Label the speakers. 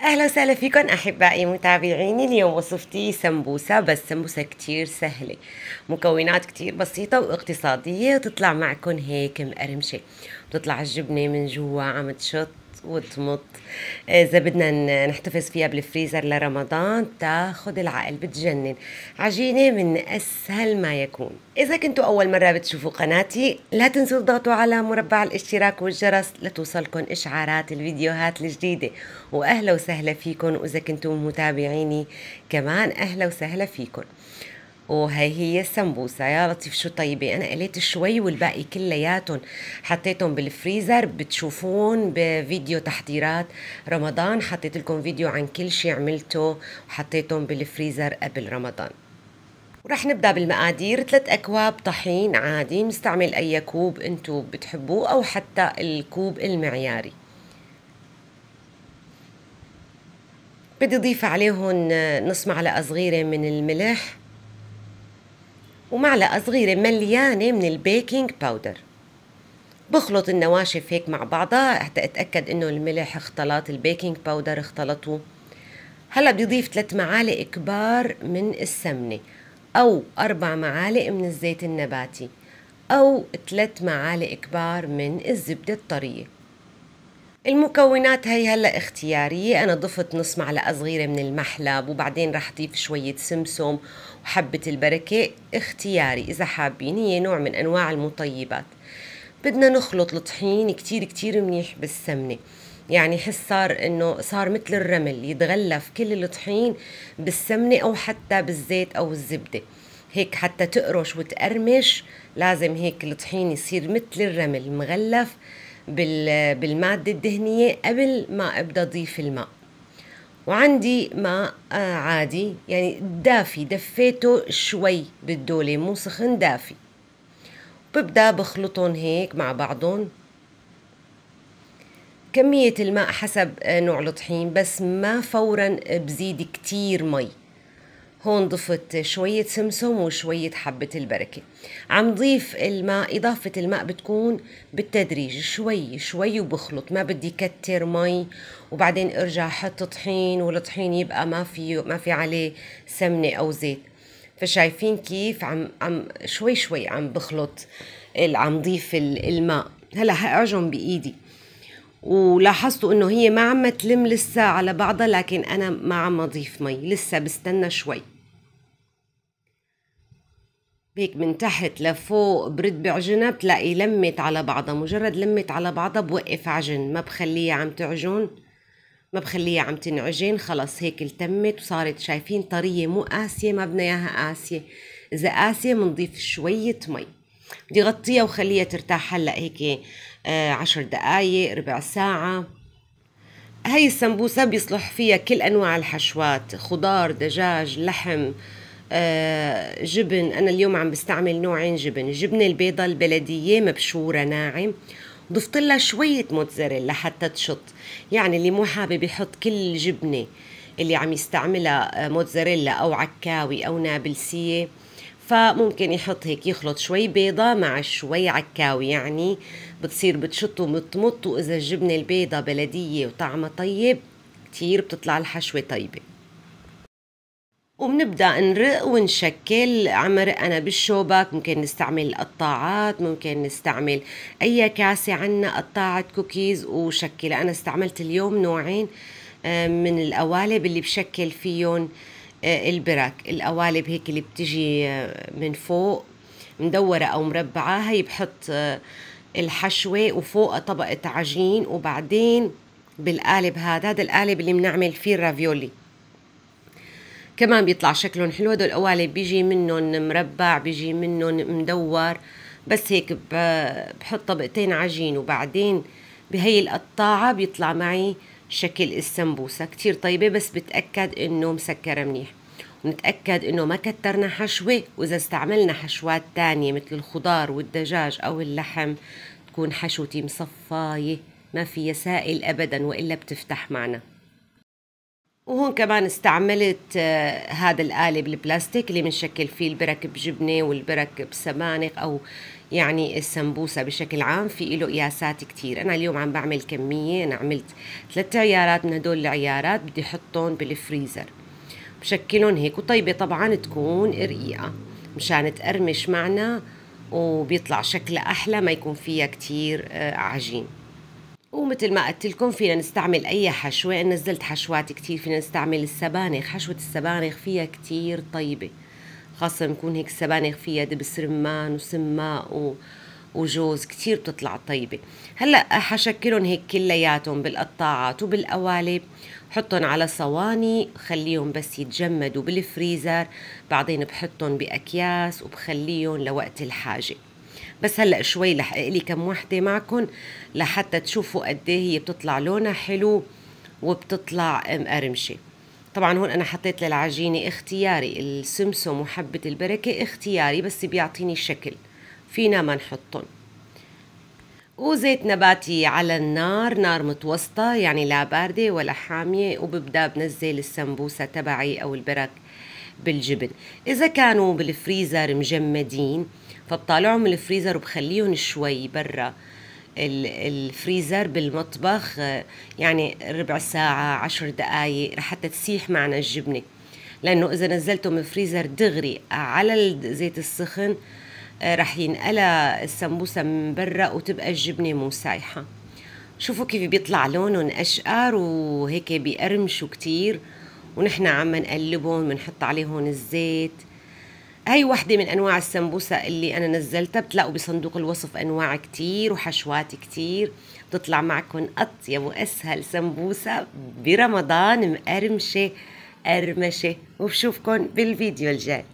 Speaker 1: أهلا وسهلا فيكم أحبائي متابعيني اليوم وصفتي سمبوسة بس سمبوسة كتير سهلة. مكونات كتير بسيطة واقتصادية وتطلع معكم هيك مقرمشة. بتطلع الجبنة من جوا عم تشط وتمط إذا بدنا نحتفظ فيها بالفريزر لرمضان تاخد العقل بتجنن. عجينة من أسهل ما يكون. إذا كنتوا أول مرة بتشوفوا قناتي لا تنسوا تضغطوا على مربع الاشتراك والجرس لتوصلكم إشعارات الفيديوهات الجديدة. وأهلا وسهلا فيكم. وإذا كنتم متابعيني كمان أهلا وسهلا فيكم. وهي هي السمبوسة. يا لطيف شو طيبة؟ أنا قليت شوي والباقي كلياتهم. حطيتهم بالفريزر بتشوفون بفيديو تحضيرات رمضان. حطيت لكم فيديو عن كل شي عملته وحطيتهم بالفريزر قبل رمضان. ورح نبدأ بالمقادير. ثلاث أكواب طحين عادي نستعمل أي كوب أنتو بتحبوه أو حتى الكوب المعياري. بدي أضيف عليهم نص معلقة صغيرة من الملح. ومعلقة صغيرة مليانة من ال baking powder بخلط النواشف هيك مع بعضها حتى أتأكد إنه الملح اختلط ال baking powder اختلطوا. هلأ بدي أضيف ثلاث معالق كبار من السمنة أو أربع معالق من الزيت النباتي أو ثلاث معالق كبار من الزبدة الطرية. المكونات هي هلا اختيارية أنا ضفت نص معلقة صغيرة من المحلب وبعدين رح أضيف شوية سمسم وحبة البركة. اختياري إذا حابين هي نوع من أنواع المطيبات. بدنا نخلط الطحين كتير كتير منيح بالسمنة. يعني حس صار إنه صار مثل الرمل يتغلف كل الطحين بالسمنة أو حتى بالزيت أو الزبدة. هيك حتى تقرش وتقرمش لازم هيك الطحين يصير مثل الرمل مغلف. بالمادة الدهنية قبل ما أبدأ أضيف الماء. وعندي ماء آه، عادي يعني دافي دفيته شوي بالدولة مو سخن دافي. ببدأ بخلطهم هيك مع بعضهم. كمية الماء حسب آه، نوع الطحين بس ما فورا بزيد كتير مي. هون ضفت شوية سمسم وشوية حبة البركة. عم ضيف الماء إضافة الماء بتكون بالتدريج شوي شوي وبخلط. ما بدي كتر مي وبعدين أرجع أحط طحين والطحين يبقى ما في ما في عليه سمنة أو زيت. فشايفين كيف عم عم شوي شوي عم بخلط عم ضيف الماء. هلا هأعجن بإيدي. ولاحظتوا إنه هي ما عم تلم لسه على بعضها لكن أنا ما عم أضيف مي لسه بستنى شوي. هيك من تحت لفوق برد بعجنها بتلاقي لمت على بعضها مجرد لمت على بعضها بوقف عجن ما بخليها عم تعجن ما بخليها عم تنعجن خلص هيك التمت وصارت شايفين طرية مو قاسية ما بدنا إياها قاسية. إذا قاسية بنضيف شوية مي. بدي غطيها وخليها ترتاح هلأ هيك عشر دقايق ربع ساعة. هاي السمبوسة بيصلح فيها كل أنواع الحشوات خضار دجاج لحم آه جبن. أنا اليوم عم بستعمل نوعين جبن الجبنة البيضة البلدية مبشورة ناعم ضفت لها شوية موتزاريلا حتى تشط. يعني اللي مو حابب يحط كل جبنة اللي عم يستعملها آه، موتزاريلا أو عكاوي أو نابلسية. فممكن يحط هيك يخلط شوي بيضة مع شوي عكاوي يعني بتصير بتشط ومتمط وإذا الجبنة البيضة بلدية وطعمها طيب كتير بتطلع الحشوة طيبة. وبنبدأ نرق ونشكل عمر. أنا بالشوبك ممكن نستعمل قطاعات ممكن نستعمل أي كاسة عنا قطاعه كوكيز وشكل. أنا استعملت اليوم نوعين آه، من القوالب اللي بشكل فيهم البرك القوالب هيك اللي بتجي آه، من فوق مدورة أو مربعة هي بحط الحشوة وفوق طبقة عجين وبعدين بالقالب هذا هذا القالب اللي بنعمل فيه الرافيولي. كمان بيطلع شكلهم حلو هدول القوالب بيجي منهم مربع بيجي منهم مدور بس هيك بحط طبقتين عجين وبعدين بهي القطاعة بيطلع معي شكل السمبوسة كتير طيبة بس بتأكد إنه مسكرة منيح. ونتأكد إنه ما كترنا حشوة. وإذا استعملنا حشوات تانية مثل الخضار والدجاج أو اللحم تكون حشوتي مصفاية ما فيها سائل ابدا وإلا بتفتح معنا. وهون كمان استعملت آه، هذا القالب البلاستيك اللي بنشكل فيه البرك بجبنة والبرك بسبانخ أو يعني السمبوسة بشكل عام في له قياسات كتير. أنا اليوم عم بعمل كمية أنا عملت ثلاثة عيارات من هدول العيارات بدي أحطهم بالفريزر. بشكلهم هيك وطيبة طبعا تكون رقيقة مشان تقرمش معنا وبيطلع شكلها أحلى ما يكون فيها كتير آه، عجين. ومثل ما قلت لكم فينا نستعمل أي حشوة. نزلت حشوات كتير فينا نستعمل السبانخ. حشوة السبانخ فيها كتير طيبة. خاصة بكون هيك السبانخ فيها دبس رمان وسماء و... وجوز كتير بتطلع طيبة. هلأ حشكلهم هيك كلياتهم بالقطاعات وبالقوالب. حطهم على صواني خليهم بس يتجمدوا بالفريزر. بعدين بحطهم بأكياس وبخليهم لوقت الحاجة. بس هلا شوي رح أقلي كم وحدة معكم لحتى تشوفوا قد إيه هي بتطلع لونها حلو وبتطلع مقرمشة. طبعا هون أنا حطيت للعجينة اختياري السمسم وحبة البركة اختياري بس بيعطيني شكل. فينا ما نحطهم وزيت نباتي على النار نار متوسطة يعني لا باردة ولا حامية وببدأ بنزل السمبوسة تبعي أو البرك بالجبن. إذا كانوا بالفريزر مجمدين فبطالعهم من الفريزر وبخليهم شوي برا. الفريزر بالمطبخ يعني ربع ساعة عشر دقايق لحتى تسيح معنا الجبنة. لأنه إذا نزلته من الفريزر دغري على الزيت السخن رح ينقلى السمبوسة من برا وتبقى الجبنة مو سايحة. شوفوا كيف بيطلع لونهم أشقر وهيك بيقرمشوا كتير. ونحن عم نقلبهم بنحط عليهم الزيت. هاي وحدة من أنواع السمبوسة اللي أنا نزلتها بتلاقوا بصندوق الوصف أنواع كتير وحشوات كتير. بتطلع معكم أطيب وأسهل سمبوسة برمضان مقرمشة قرمشة. وبشوفكم بالفيديو الجاي.